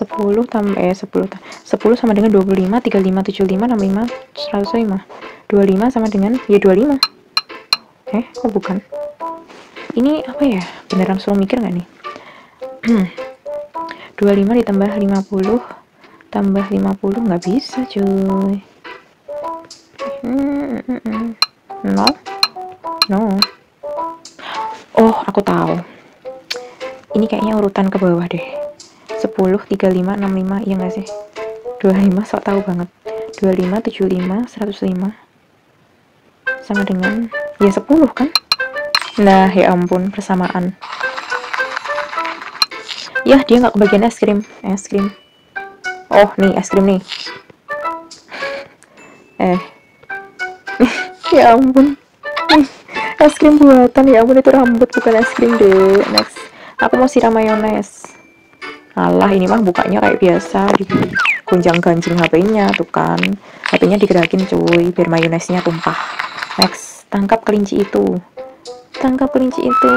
10 tambah eh 10 ta- 10 sama dengan 25 35 75 65 105 25 sama dengan ya 25 eh kok bukan? Ini apa ya? Beneran suruh mikir nggak nih? 25 ditambah 50 tambah 50 nggak bisa cuy. Hmm, no no oh aku tahu. Ini kayaknya urutan ke bawah deh 10 35 65 iya nggak sih? 25 sok tahu banget. 25 75 105 sama dengan ya 10 kan? Nah ya ampun persamaan. Ya dia nggak kebagian es krim es krim. Oh nih es krim nih. Eh. Ya ampun. Es krim buatan ya ampun itu rambut bukan es krim deh next. Aku mau siram mayones alah ini mah bukanya kayak biasa di gunjang ganjing HP-nya tuh kan. HP-nya digerakin cuy biar mayonesnya tumpah. Next tangkap kelinci itu. Tangkap kelinci itu.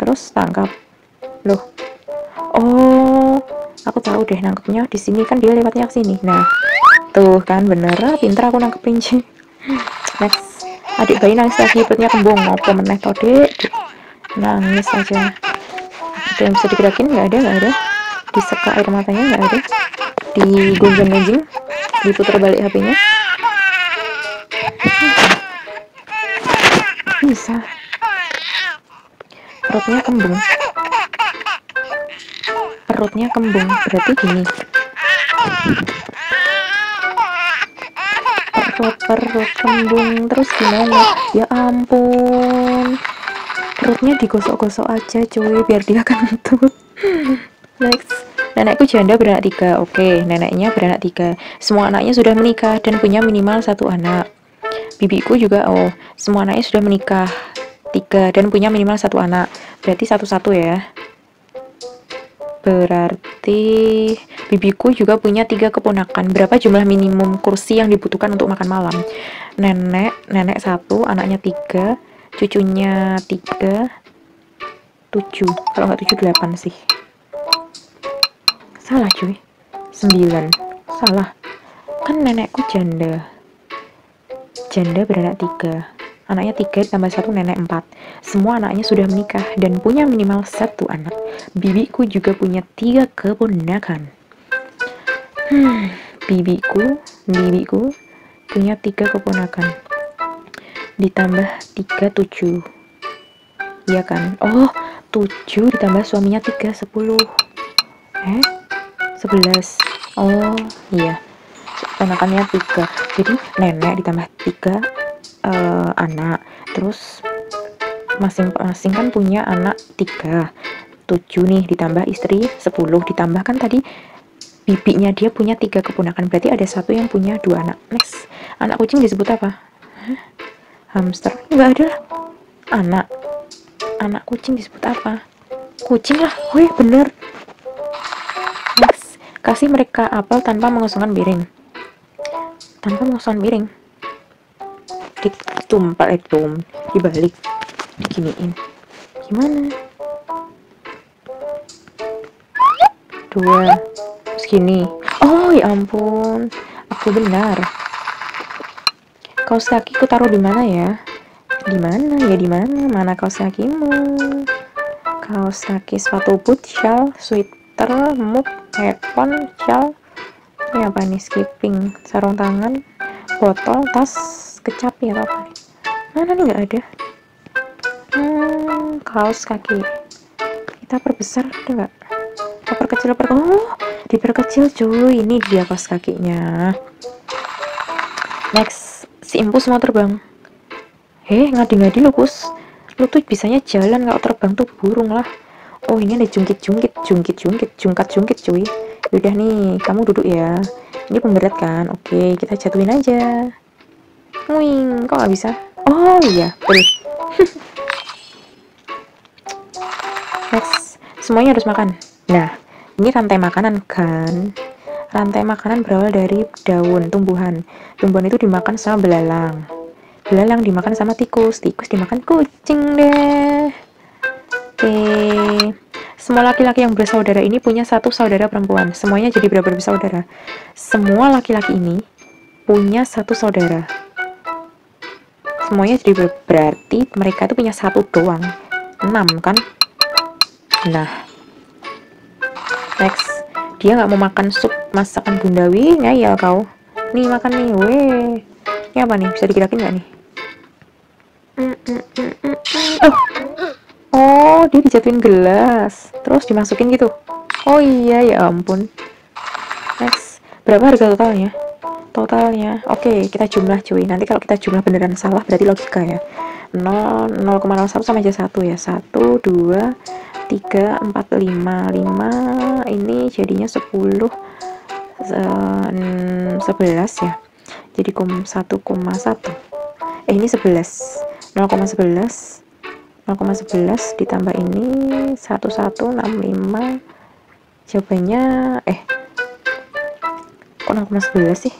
Terus tangkap. Loh. Oh aku tahu deh nangkepnya. Di sini kan dia lewatnya ke sini. Nah tuh kan bener. Ah, pinter aku nangkep kelinci. Next. Adik bayi nangis lagi perutnya kembung. Ngopo meneh Dek. nangis aja ada yang bisa digerakin nggak ada nggak ada. Diseka air matanya nggak ada. Digonjang-gonjing diputar balik HP-nya bisa. Perutnya kembung. Perutnya kembung. Berarti gini. Perut perut kembung terus gimana? Ya ampun perutnya digosok-gosok aja cuy biar dia kentut next. Nenekku janda beranak tiga. Oke neneknya beranak tiga. Semua anaknya sudah menikah dan punya minimal satu anak. Bibiku juga oh semua anaknya sudah menikah tiga dan punya minimal satu anak. Berarti satu-satu ya. Berarti bibiku juga punya tiga keponakan. Berapa jumlah minimum kursi yang dibutuhkan untuk makan malam? Nenek nenek satu anaknya tiga cucunya tiga tujuh. Kalau nggak tujuh delapan sih. Salah cuy. Sembilan. Salah. Kan nenekku janda. Janda beranak tiga. Anaknya tiga ditambah satu nenek empat. Semua anaknya sudah menikah dan punya minimal satu anak. Bibiku juga punya tiga keponakan. Hmm, bibiku bibiku punya tiga keponakan ditambah tiga tujuh. Iya kan? Oh tujuh ditambah suaminya tiga sepuluh. Eh sebelas. Oh iya. Keponakannya tiga. Jadi nenek ditambah tiga eh, anak. Terus masing-masing kan punya anak tiga. Tujuh nih ditambah istri sepuluh ditambah kan tadi bibinya dia punya tiga keponakan. Berarti ada satu yang punya dua anak. Next anak kucing disebut apa? Hamster. Nggak ada anak. Anak kucing disebut apa? Kucing lah. Wih bener. Next kasih mereka apel tanpa mengosongkan piring. Tanpa mengosongkan piring. Ditumpal eh tum dibalik. Diginiin. Gimana? Dua. Terus gini oh ya ampun. Aku benar kaos kaki ku taruh di mana ya? Di mana? Ya di mana? Mana kaos kakimu kaos kaki sepatu boot shawl sweater mug headphone shawl. Ini apa nih? Skipping sarung tangan botol tas kecapi atau apa nih? Mana nih? Nggak ada. Hmm, kaos kaki kita perbesar ada nggak? Perkecil per oh diperkecil cuy. Ini dia kaos kakinya next si impus mau terbang. Heh ngadi-ngadi lu pus lu tuh bisanya jalan kalau terbang tuh burung lah. Oh ini ada jungkit-jungkit jungkit-jungkit jungkat-jungkit cuy. Udah nih kamu duduk ya. Ini pemberat kan? Oke kita jatuhin aja. Wing kok nggak bisa? Oh iya betul. Next. Semuanya harus makan. Nah ini rantai makanan kan rantai makanan berawal dari daun tumbuhan tumbuhan itu dimakan sama belalang belalang dimakan sama tikus tikus dimakan kucing deh oke semua laki-laki yang bersaudara ini punya satu saudara perempuan. Semuanya jadi berapa bersaudara? Semua laki-laki ini punya satu saudara. Semuanya jadi ber berarti mereka itu punya satu doang. Enam kan? Nah, next dia nggak mau makan sup masakan bundawi ngayal kau. Nih makan nih weh. Ini apa nih? Bisa digerakin nggak nih? Oh. Oh dia dijatuhin gelas. Terus dimasukin gitu. Oh iya ya ampun. Next. Berapa harga totalnya? Totalnya. Oke okay, kita jumlah cuy. Nanti kalau kita jumlah beneran salah berarti logika ya. 0 0,01 sama aja 1 ya. 1 2 3 4 5 5 ini jadinya 10 11 ya. Jadi 1,1 eh ini 11 0,11 0,11 ditambah ini 1165 jawabannya eh kok 0,11 sih?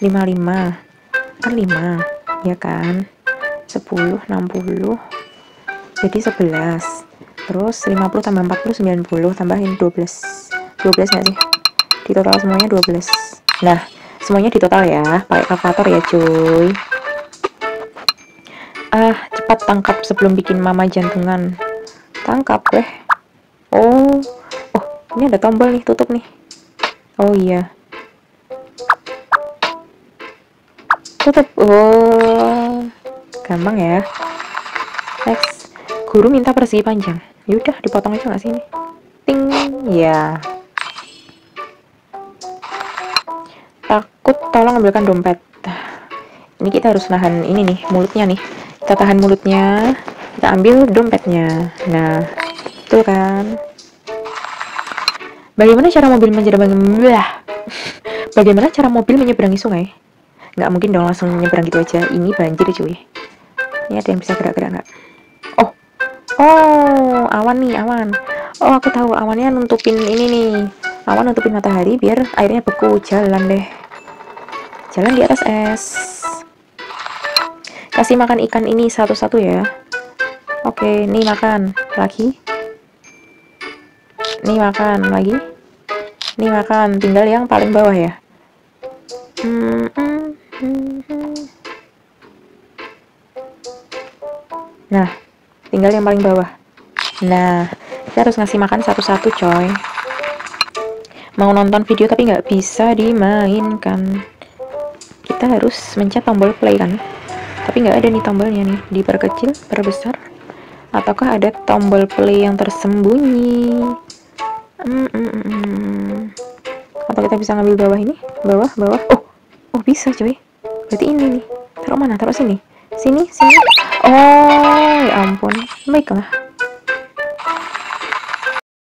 55 kan 5 ya kan? 10 60 jadi 11 terus 50 tambah 40 90 tambahin 12 12 nggak sih? Di total semuanya 12 nah semuanya di total ya pakai kalkulator ya cuy. Ah cepat tangkap sebelum bikin mama jantungan. Tangkap weh. Oh oh ini ada tombol nih tutup nih. Oh iya. Tutup. Oh gampang ya. Next guru minta persegi panjang. Yaudah dipotong aja nggak sih ini? Ting ya. Takut tolong ambilkan dompet. Ini kita harus nahan ini nih mulutnya nih. Kita tahan mulutnya. Kita ambil dompetnya. Nah tuh kan? Bagaimana cara mobil menyeberangi? Bagaimana cara mobil menyeberangi sungai? Nggak mungkin dong langsung menyeberang gitu aja. Ini banjir cuy. Ini ada yang bisa gerak-gerak nggak oh awan nih awan. Oh aku tahu awannya nutupin ini nih. Awan nutupin matahari biar airnya beku jalan deh. Jalan di atas es. Kasih makan ikan ini satu-satu ya. Oke nih makan. Lagi. Nih makan lagi. Nih makan. Tinggal yang paling bawah ya. Hmm, hmm, hmm, nah tinggal yang paling bawah. Nah kita harus ngasih makan satu-satu coy. Mau nonton video tapi nggak bisa dimainkan. Kita harus mencet tombol play kan? Tapi nggak ada nih tombolnya nih. Diperkecil perbesar. Ataukah ada tombol play yang tersembunyi? Hmm, hmm, hmm. hmm. atau kita bisa ngambil bawah ini? Bawah bawah. Oh oh bisa coy. Berarti ini nih. Taruh mana? Taruh sini. Sini sini oh ya ampun. Baiklah